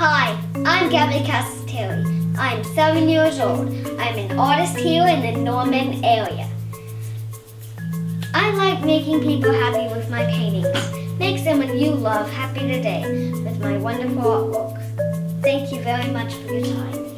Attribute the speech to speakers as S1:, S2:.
S1: Hi, I'm Gabby Cassettari. I'm seven years old. I'm an artist here in the Norman area. I like making people happy with my paintings. Make someone you love happy today with my wonderful artwork. Thank you very much for your time.